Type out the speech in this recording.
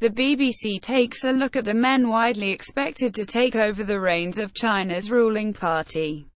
The BBC takes a look at the men widely expected to take over the reins of China's ruling party.